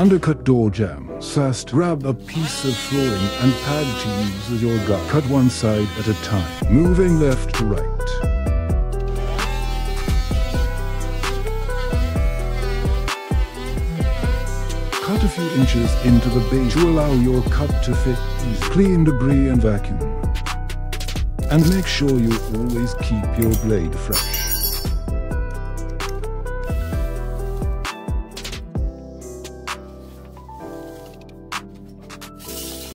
Undercut door jamb. First, grab a piece of flooring and pad to use as your guide. Cut one side at a time, moving left to right. Cut a few inches into the base to allow your cut to fit easily. Clean debris and vacuum. And make sure you always keep your blade fresh.